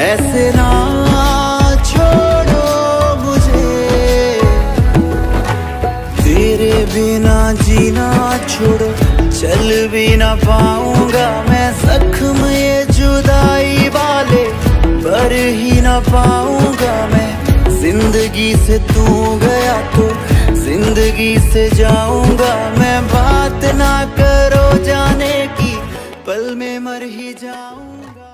ऐसे ना छोड़ो मुझे। तेरे बिना जीना छोड़ो, चल भी ना पाऊँगा मैं जख्म ये जुदाई वाले। पर ही ना पाऊँगा मैं, ज़िंदगी से तू गया तो ज़िंदगी से जाऊँगा मैं। बात ना करो जाने की, पल में मर ही जाऊँगा।